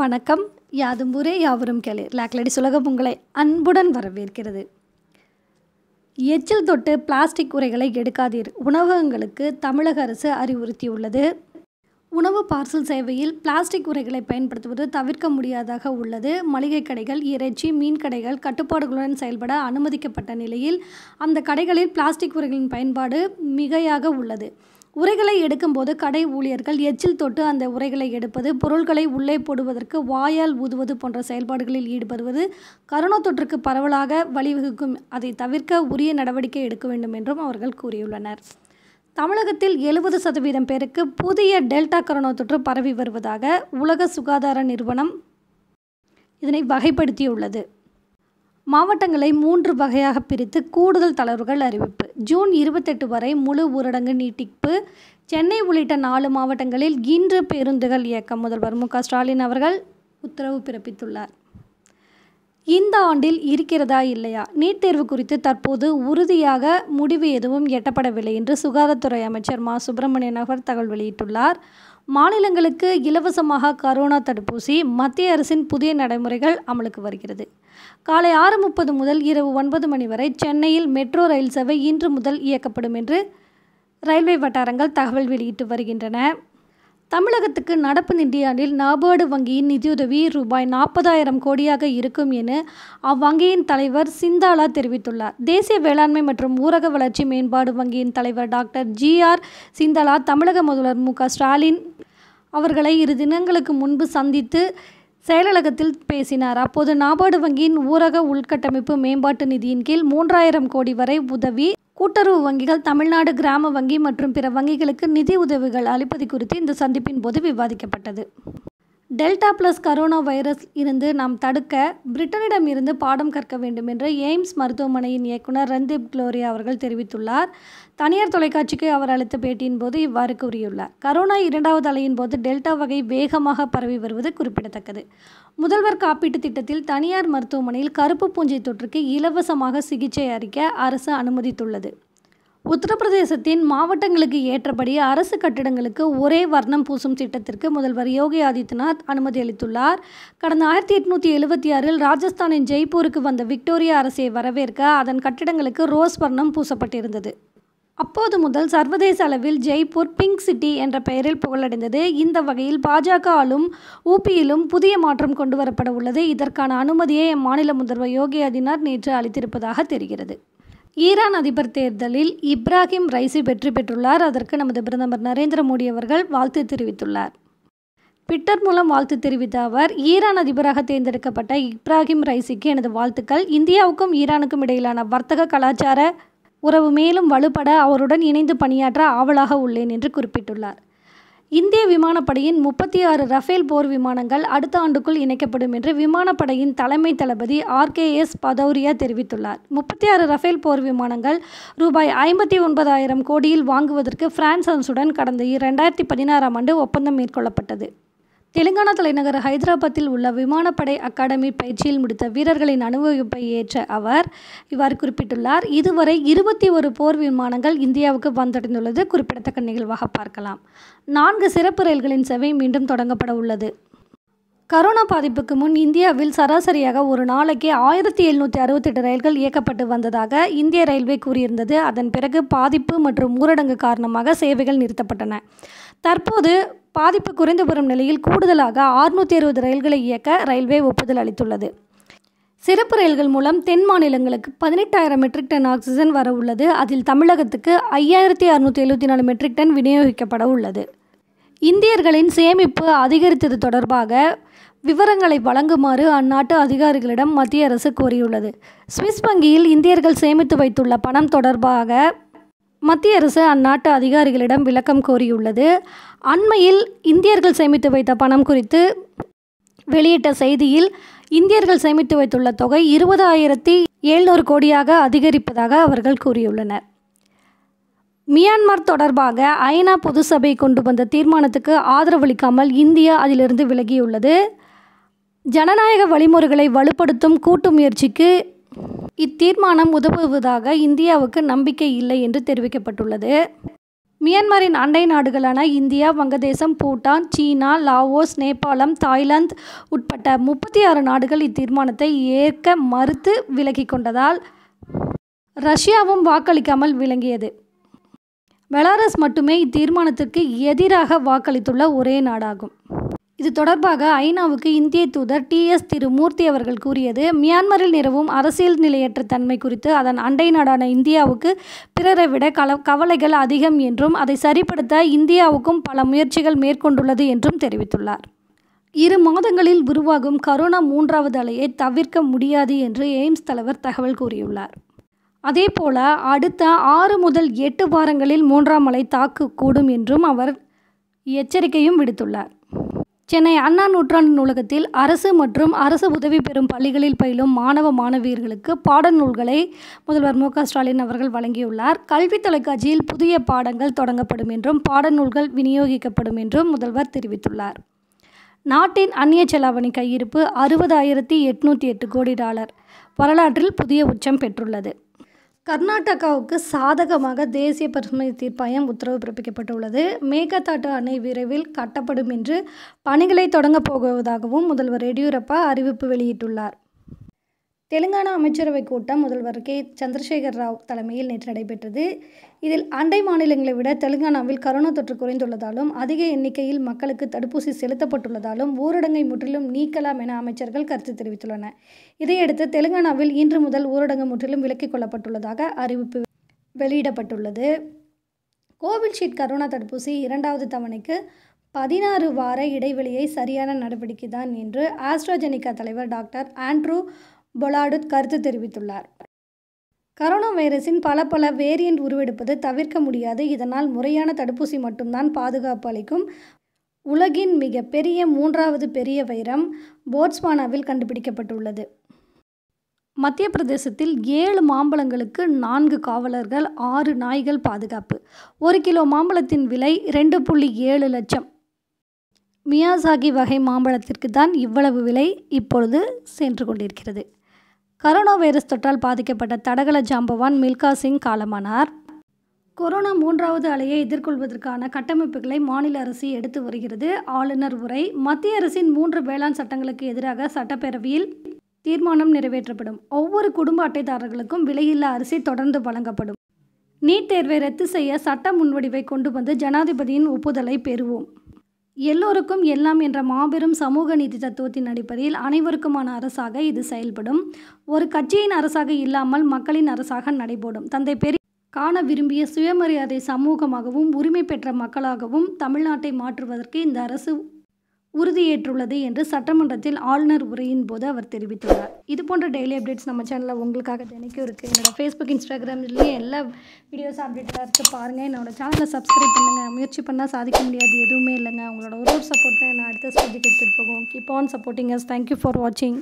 வணக்கம். யாதும் ஊரே யாவரும் கேளு. லாக்லடி சுலகம் உங்களை அன்புடன் வரவேற்கிறது. எச்சில் தொட்டு பிளாஸ்டிக் உரைகளை எடுக்காதீர். உணவகங்களுக்கு தமிழக அரசு அறிவுறுத்தியுள்ளது. உணவு பார்சல் சேவையில் பிளாஸ்டிக் உரைகளை பயன்படுத்துவது தவிர்க்க முடியாதாக உள்ளது. மளிகை கடைகள் இறைச்சி மீன் கடைகள் கட்டுப்பாடுகளுடன் செயல்பட அனுமதிக்கப்பட்ட நிலையில் அந்த கடைகளில் பிளாஸ்டிக் உரைகளின் பயன்பாடு மிகையாக உள்ளது. உரைகளை எடுக்கும்போது கடை ஊழியர்கள் எச்சில் தொட்டு அந்த உரைகளை எடுப்பது பொருட்களை உள்ளே போடுவதற்கு வாயால் ஊதுவது போன்ற செயல்பாடுகளில் ஈடுபடுவது கரோனா தொற்றுக்கு பரவலாக வழிவகுக்கும் அதை தவிர்க்க உரிய நடவடிக்கை எடுக்க வேண்டும் என்றும் அவர்கள் கூறியுள்ளனர். தமிழகத்தில் எழுபது சதவீதம் பேருக்கு புதிய டெல்டா கரோனா தொற்று பரவி வருவதாக உலக சுகாதார நிறுவனம் இதனை வகைப்படுத்தியுள்ளது. மாவட்டங்களை மூன்று வகையாக பிரித்து கூடுதல் தளர்வுகள் அறிவிப்பு. ஜூன் இருபத்தெட்டு வரை முழு ஊரடங்கு நீட்டிப்பு. சென்னை உள்ளிட்ட நாலு மாவட்டங்களில் இன்று பேருந்துகள் இயக்கம். முதல்வர் மு க ஸ்டாலின் அவர்கள் உத்தரவு பிறப்பித்துள்ளார். இந்த ஆண்டில் இருக்கிறதா இல்லையா? நீட் தேர்வு குறித்து தற்போது உறுதியாக முடிவு எதுவும் எட்டப்படவில்லை என்று சுகாதாரத்துறை அமைச்சர் மா. சுப்பிரமணியன் அவர் தகவல் வெளியிட்டுள்ளார். மாநிலங்களுக்கு இலவசமாக கரோனா தடுப்பூசி மத்திய அரசின் புதிய நடைமுறைகள் அமலுக்கு வருகிறது. காலை ஆறு முப்பது முதல் இரவு ஒன்பது மணி வரை சென்னையில் மெட்ரோ ரயில் சேவை இன்று முதல் இயக்கப்படும் என்று ரயில்வே வட்டாரங்கள் தகவல் வெளியிட்டு வருகின்றன. தமிழகத்துக்கு நடப்பு நிதியாண்டில் நபார்டு வங்கியின் நிதியுதவி ரூபாய் நாற்பதாயிரம் கோடியாக இருக்கும் என அவ்வங்கியின் தலைவர் சிந்தாலா தெரிவித்துள்ளார். தேசிய வேளாண்மை மற்றும் ஊரக வளர்ச்சி மேம்பாடு வங்கியின் தலைவர் டாக்டர் ஜி ஆர் சிந்தாலா தமிழக முதல்வர் மு க ஸ்டாலின் அவர்களை இரு தினங்களுக்கு முன்பு சந்தித்து செயலகத்தில் பேசினார். அப்போது நாபார்டு வங்கியின் ஊரக உள்கட்டமைப்பு மேம்பாட்டு நிதியின் கீழ் மூன்றாயிரம் கோடி வரை உதவி கூட்டுறவு வங்கிகள் தமிழ்நாடு கிராம வங்கி மற்றும் பிற வங்கிகளுக்கு நிதி உதவிகள் அளிப்பது குறித்து இந்த சந்திப்பின் போது விவாதிக்கப்பட்டது. டெல்டா பிளஸ் கரோனா வைரஸ் இருந்து நாம் தடுக்க பிரிட்டனிடம் இருந்து பாடம் கற்க வேண்டும் என்று எய்ம்ஸ் மருத்துவமனையின் இயக்குனர் ரந்தீப் குளோரியா அவர்கள் தெரிவித்துள்ளார். தனியார் தொலைக்காட்சிக்கு அவர் அளித்த பேட்டியின் போது இவ்வாறு கூறியுள்ளார். கரோனா இரண்டாவது அலையின் போது டெல்டா வகை வேகமாக பரவி வருவது குறிப்பிடத்தக்கது. முதல்வர் காப்பீட்டுத் திட்டத்தில் தனியார் மருத்துவமனையில் கருப்பு பூஞ்சை தொற்றுக்கு இலவசமாக சிகிச்சை அளிக்க அரசு அனுமதித்துள்ளது. உத்தரப்பிரதேசத்தின் மாவட்டங்களுக்கு ஏற்றபடி அரசு கட்டிடங்களுக்கு ஒரே வர்ணம் பூசும் திட்டத்திற்கு முதல்வர் யோகி ஆதித்யநாத் அனுமதி அளித்துள்ளார். கடந்த ஆயிரத்தி எட்நூற்றி எழுபத்தி ஆறில் ராஜஸ்தானின் ஜெய்ப்பூருக்கு வந்த விக்டோரியா அரசை வரவேற்க அதன் கட்டிடங்களுக்கு ரோஸ் வர்ணம் பூசப்பட்டிருந்தது. அப்போது முதல் சர்வதேச அளவில் ஜெய்ப்பூர் பிங்க் சிட்டி என்ற பெயரில் புகழடைந்தது. இந்த வகையில் பாஜக ஆளும் ஊபியிலும் புதிய மாற்றம் கொண்டு வரப்பட உள்ளது. இதற்கான அனுமதியை அம்மாநில முதல்வர் யோகி ஆதித்யநாத் நேற்று அளித்திருப்பதாக தெரிகிறது. ஈரான் அதிபர் தேர்தலில் இப்ராஹிம் ரைசி வெற்றி பெற்றுள்ளார். அதற்கு நமது பிரதமர் நரேந்திர மோடி அவர்கள் வாழ்த்து தெரிவித்துள்ளார். ட்விட்டர் மூலம் வாழ்த்து தெரிவித்த அவர் ஈரான் அதிபராக தேர்ந்தெடுக்கப்பட்ட இப்ராஹிம் ரைசிக்கு எனது வாழ்த்துக்கள். இந்தியாவுக்கும் ஈரானுக்கும் இடையிலான வர்த்தக கலாச்சார உறவு மேலும் வலுப்பட அவருடன் இணைந்து பணியாற்ற ஆவலாக உள்ளேன் என்று குறிப்பிட்டுள்ளார். இந்திய விமானப்படையின் முப்பத்தி ஆறு ரஃபேல் போர் விமானங்கள் அடுத்த ஆண்டுக்குள் இணைக்கப்படும் என்று விமானப்படையின் தலைமை தளபதி ஆர்கேஎஸ் பதௌரியா தெரிவித்துள்ளார். முப்பத்தி ஆறு ரஃபேல் போர் விமானங்கள் ரூபாய் ஐம்பத்தி ஒன்பதாயிரம் கோடியில் வாங்குவதற்கு பிரான்ஸ் அரசுடன் கடந்த இரண்டாயிரத்தி பதினாறாம் ஆண்டு ஒப்பந்தம் மேற்கொள்ளப்பட்டது. தெலுங்கானா தலைநகர் ஹைதராபாத்தில் உள்ள விமானப்படை அகாடமி பயிற்சியில் முடித்த வீரர்களின் அனுபவிப்பை ஏற்ற அவர் இவ்வாறு குறிப்பிட்டுள்ளார். இதுவரை இருபத்தி ஒரு போர் விமானங்கள் இந்தியாவுக்கு வந்தடைந்துள்ளது. குறிப்பிடத்தக்க நிகழ்வாக பார்க்கலாம். நான்கு சிறப்பு ரயில்களின் சேவை மீண்டும் தொடங்கப்பட உள்ளது. கரோனா பாதிப்புக்கு முன் இந்தியாவில் சராசரியாக ஒரு நாளைக்கு ஆயிரத்தி எழுநூற்றி அறுபத்தெட்டு ரயில்கள் இயக்கப்பட்டு வந்ததாக இந்திய ரயில்வே கூறியிருந்தது. அதன் பிறகு பாதிப்பு மற்றும் ஊரடங்கு காரணமாக சேவைகள் நிறுத்தப்பட்டன. தற்போது பாதிப்பு குறைந்து வரும் நிலையில் கூடுதலாக ஆறுநூற்றி அறுபது ரயில்களை இயக்க ரயில்வே ஒப்புதல் அளித்துள்ளது. சிறப்பு ரயில்கள் மூலம் தென் மாநிலங்களுக்கு பதினெட்டாயிரம் மெட்ரிக் டன் ஆக்சிஜன் வர உள்ளது. அதில் தமிழகத்துக்கு ஐயாயிரத்தி அறுநூற்றி எழுபத்தி நாலு மெட்ரிக் டன் விநியோகிக்கப்பட உள்ளது. இந்தியர்களின் சேமிப்பு அதிகரித்தது தொடர்பாக விவரங்களை வழங்குமாறு அந்நாட்டு அதிகாரிகளிடம் மத்திய அரசு கோரியுள்ளது. சுவிஸ் வங்கியில் இந்தியர்கள் சேமித்து வைத்துள்ள பணம் தொடர்பாக மத்திய அரசு அந்நாட்டு அதிகாரிகளிடம் விளக்கம் கோரியுள்ளது. அண்மையில் இந்தியர்கள் சேமித்து வைத்த பணம் குறித்து வெளியிட்ட செய்தியில் இந்தியர்கள் சேமித்து வைத்துள்ள தொகை இருபதாயிரத்தி எழுநூறு கோடியாக அதிகரிப்பதாக அவர்கள் கூறியுள்ளனர். மியான்மர் தொடர்பாக ஐநா பொது சபை கொண்டு வந்த தீர்மானத்துக்கு ஆதரவளிக்காமல் இந்தியா அதிலிருந்து விலகியுள்ளது. ஜனநாயக வழிமுறைகளை வலுப்படுத்தும் கூட்டு முயற்சிக்கு இத்தீர்மானம் உதவுவதாக இந்தியாவுக்கு நம்பிக்கை இல்லை என்று தெரிவிக்கப்பட்டுள்ளது. மியான்மரின் அண்டை நாடுகளான இந்தியா வங்கதேசம் பூட்டான் சீனா லாவோஸ் நேபாளம் தாய்லாந்து உட்பட்ட முப்பத்தி ஆறு நாடுகள் இத்தீர்மானத்தை ஏற்க மறுத்து விலகி கொண்டதால் ரஷ்யாவும் வாக்களிக்காமல் விளங்கியது. பெலாரஸ் மட்டுமே இத்தீர்மானத்திற்கு எதிராக வாக்களித்துள்ள ஒரே நாடாகும். இது தொடர்பாக ஐநாவுக்கு இந்திய தூதர் டி எஸ் திருமூர்த்தி அவர்கள் கூறியது மியான்மரில் நிலவும் அரசியல் நிலையற்ற தன்மை குறித்து அதன் அண்டை நாடான இந்தியாவுக்கு பிறரை விட கல கவலைகள் அதிகம் என்றும் அதை சரிப்படுத்த இந்தியாவுக்கும் பல முயற்சிகள் மேற்கொண்டுள்ளது என்றும் தெரிவித்துள்ளார். இரு மாதங்களில் உருவாகும் கரோனா மூன்றாவது அலையை தவிர்க்க முடியாது என்று எய்ம்ஸ் தலைவர் தகவல் கூறியுள்ளார். அதேபோல அடுத்த ஆறு முதல் எட்டு வாரங்களில் மூன்றாம் அலை தாக்கக்கூடும் என்றும் அவர் எச்சரிக்கையும் விடுத்துள்ளார். சென்னை அண்ணா நூற்றாண்டு நூலகத்தில் அரசு மற்றும் அரசு உதவி பெறும் பள்ளிகளில் பயிலும் மாணவ மாணவியர்களுக்கு பாடநூல்களை முதல்வர் மு ஸ்டாலின் அவர்கள் வழங்கியுள்ளார். கல்வி தொலைக்காட்சியில் புதிய பாடங்கள் தொடங்கப்படும் என்றும் பாடநூல்கள் விநியோகிக்கப்படும் என்றும் முதல்வர் தெரிவித்துள்ளார். நாட்டின் அந்நிய செலாவணி கையிருப்பு அறுபதாயிரத்தி எட்நூற்றி எட்டு கோடி டாலர். வரலாற்றில் புதிய உச்சம் பெற்றுள்ளது. கர்நாடகாவுக்கு சாதகமாக தேசிய பசுமை தீர்ப்பாயம் உத்தரவு பிறப்பிக்கப்பட்டுள்ளது. மேகதாட்டு அணை விரைவில் கட்டப்படும் என்று பணிகளை தொடங்கப் போவதாகவும் முதல்வர் எடியூரப்பா அறிவிப்பு வெளியிட்டுள்ளார். தெலுங்கானா அமைச்சரவை கூட்டம் முதல்வர் கே. சந்திரசேகர் ராவ் தலைமையில் நேற்று நடைபெற்றது. இதில் அண்டை மாநிலங்களை விட தெலுங்கானாவில் கரோனா தொற்று குறைந்துள்ளதாலும் அதிக எண்ணிக்கையில் மக்களுக்கு தடுப்பூசி செலுத்தப்பட்டுள்ளதாலும் ஊரடங்கை முற்றிலும் நீக்கலாம் என அமைச்சர்கள் கருத்து தெரிவித்துள்ளனர். இதையடுத்து தெலுங்கானாவில் இன்று முதல் ஊரடங்கு முற்றிலும் விலக்கிக் கொள்ளப்பட்டுள்ளதாக அறிவிப்பு வெளியிடப்பட்டுள்ளது. கோவிஷீல்டு கரோனா தடுப்பூசி இரண்டாவது தவணைக்கு பதினாறு வார இடைவெளியை சரியான நடவடிக்கை தான் என்று ஆஸ்ட்ராஜெனிகா தலைவர் டாக்டர் ஆண்ட்ரூ பொலாடுட் கருத்து தெரிவித்துள்ளார். கரோனா வைரஸின் பல பல வேரியண்ட் உருவெடுப்பது தவிர்க்க முடியாது. இதனால் முறையான தடுப்பூசி மட்டும்தான் பாதுகாப்பு அளிக்கும். உலகின் மிக பெரிய மூன்றாவது பெரிய வைரம் போட்ஸ்வானாவில் கண்டுபிடிக்கப்பட்டுள்ளது. மத்திய பிரதேசத்தில் ஏழு மாம்பழங்களுக்கு நான்கு காவலர்கள் ஆறு நாய்கள் பாதுகாப்பு. ஒரு கிலோ மாம்பழத்தின் விலை ரெண்டு புள்ளி ஏழு லட்சம். மியாசாகி வகை மாம்பழத்திற்கு தான் இவ்வளவு விலை இப்பொழுது சென்று கொண்டிருக்கிறது. கரோனா வைரஸ் தொற்றால் பாதிக்கப்பட்ட தடகள ஜாம்பவான் மில்கா சிங் காலமானார். கொரோனா மூன்றாவது அலையை எதிர்கொள்வதற்கான கட்டமைப்புகளை மாநில அரசு எடுத்து வருகிறது. ஆளுநர் உரை மத்திய அரசின் மூன்று வேளாண் சட்டங்களுக்கு எதிராக சட்டப்பேரவையில் தீர்மானம் நிறைவேற்றப்படும். ஒவ்வொரு குடும்ப அட்டைதாரர்களுக்கும் விலையில்லா அரிசி தொடர்ந்து வழங்கப்படும். நீட் தேர்வை ரத்து செய்ய சட்ட முன்வடிவை கொண்டு வந்து ஜனாதிபதியின் ஒப்புதலை பெறுவோம். எல்லோருக்கும் எல்லாம் என்ற மாபெரும் சமூக நீதி தத்துவத்தின் அடிப்படையில் அனைவருக்குமான அரசாக இது செயல்படும். ஒரு கட்சியின் அரசாக இல்லாமல் மக்களின் அரசாக நடைபோடும். தந்தை பெரிய காண விரும்பிய சுயமரியாதை சமூகமாகவும் உரிமை பெற்ற மக்களாகவும் தமிழ்நாட்டை மாற்றுவதற்கு இந்த அரசு உறுதியேற்றுள்ளது என்று சட்டமன்றத்தில் ஆளுநர் உரையின் போது அவர் தெரிவித்துள்ளார். இது போன்ற டெய்லி அப்டேட்ஸ் நம்ம சேனலில் உங்களுக்காக தினைக்கும் இருக்குது என்னோட ஃபேஸ்புக் இன்ஸ்டாகிராம்லேயும் எல்லா வீடியோஸ் அப்டேட்டாக இருக்குது பாருங்கள் என்னோட சேனலை சப்ஸ்கிரைப் பண்ணுங்கள் முயற்சி பண்ணால் சாதிக்க முடியாது எதுவுமே இல்லைங்க. உங்களோட ஒரு ஒரு சப்போர்ட் தான் நான் அடுத்த ஸ்டேஜுக்கு எடுத்துகிட்டு போகும். Keep on supporting us thank you for வாட்சிங்